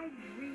I really